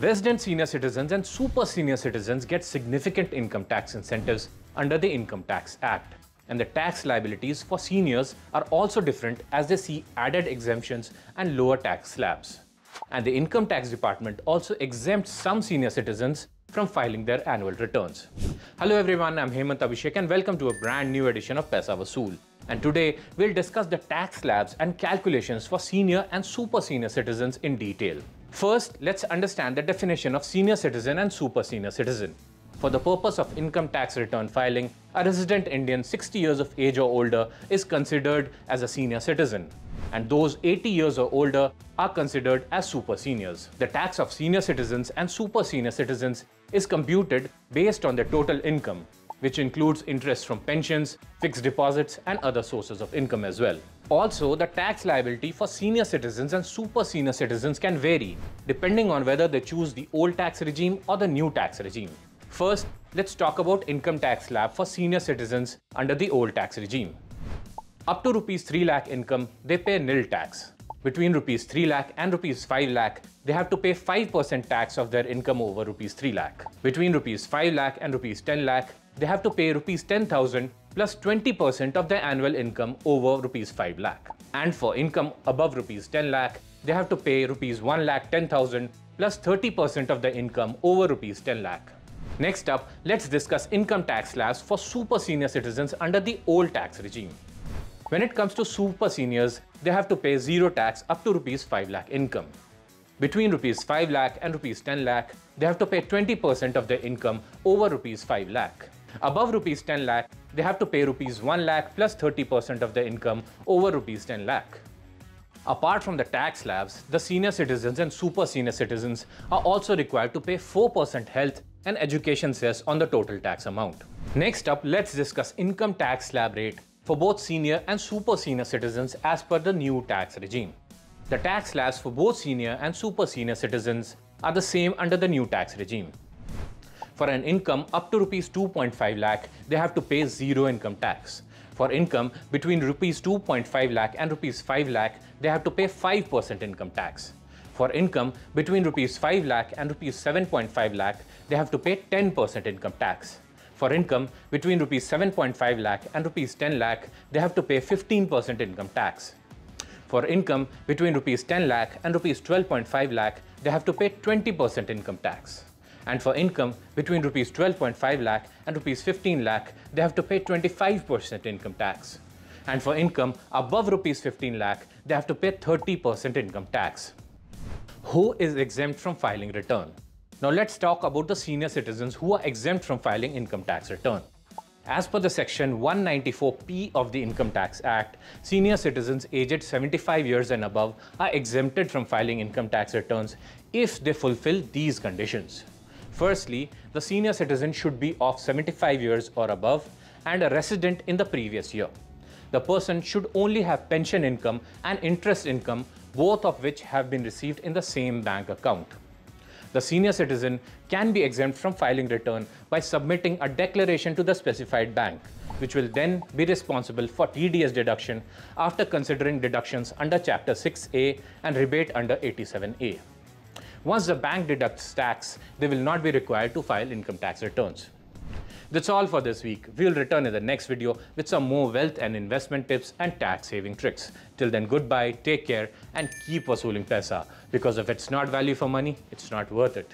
Resident senior citizens and super senior citizens get significant income tax incentives under the Income Tax Act. And the tax liabilities for seniors are also different as they see added exemptions and lower tax slabs. And the Income Tax Department also exempts some senior citizens from filing their annual returns. Hello everyone, I'm Hemant Abhishek and welcome to a brand new edition of Paisa Wasool. And today we'll discuss the tax slabs and calculations for senior and super senior citizens in detail. First, let's understand the definition of senior citizen and super senior citizen. For the purpose of income tax return filing, a resident Indian 60 years of age or older is considered as a senior citizen and those 80 years or older are considered as super seniors. The tax of senior citizens and super senior citizens is computed based on their total income, which includes interest from pensions, fixed deposits, and other sources of income as well. Also, the tax liability for senior citizens and super senior citizens can vary depending on whether they choose the old tax regime or the new tax regime. First, let's talk about income tax slab for senior citizens under the old tax regime. Up to rupees 3 lakh income, they pay nil tax. Between rupees 3 lakh and rupees 5 lakh, they have to pay 5% tax of their income over rupees 3 lakh. Between rupees 5 lakh and rupees 10 lakh, they have to pay rupees 10,000 plus 20% of their annual income over rupees 5 lakh. And for income above rupees 10 lakh, they have to pay rupees 1 lakh 10,000 plus 30% of their income over rupees 10 lakh. Next up, let's discuss income tax slabs for super senior citizens under the old tax regime. When it comes to super seniors, they have to pay zero tax up to rupees 5 lakh income. Between rupees 5 lakh and rupees 10 lakh, they have to pay 20% of their income over rupees 5 lakh. Above rupees 10 lakh, they have to pay rupees 1 lakh plus 30% of their income over rupees 10 lakh. Apart from the tax slabs, the senior citizens and super senior citizens are also required to pay 4% health and education cess on the total tax amount. Next up, let's discuss income tax slab rate for both senior and super senior citizens as per the new tax regime. The tax slabs for both senior and super senior citizens are the same under the new tax regime. For an income up to rupees 2.5 lakh, they have to pay zero income tax. For income between rupees 2.5 lakh and rupees 5 lakh, they have to pay 5% income tax. For income between rupees 5 lakh and rupees 7.5 lakh, they have to pay 10% income tax. For income between rupees 7.5 lakh and rupees 10 lakh, they have to pay 15% income tax. For income between rupees 10 lakh and rupees 12.5 lakh, they have to pay 20% income tax. And for income between rupees 12.5 lakh and rupees 15 lakh, they have to pay 25% income tax. And for income above rupees 15 lakh, they have to pay 30% income tax. Who is exempt from filing return? Now let's talk about the senior citizens who are exempt from filing income tax return. As per the section 194P of the Income Tax Act, senior citizens aged 75 years and above are exempted from filing income tax returns if they fulfill these conditions. Firstly, the senior citizen should be of 75 years or above and a resident in the previous year. The person should only have pension income and interest income, both of which have been received in the same bank account the senior citizen can be exempt from filing return by submitting a declaration to the specified bank, which will then be responsible for TDS deduction after considering deductions under Chapter 6A and rebate under 87A. Once the bank deducts tax, they will not be required to file income tax returns. That's all for this week. We'll return in the next video with some more wealth and investment tips and tax saving tricks. Till then, goodbye, take care, and keep vasooling pesa because if it's not value for money, it's not worth it.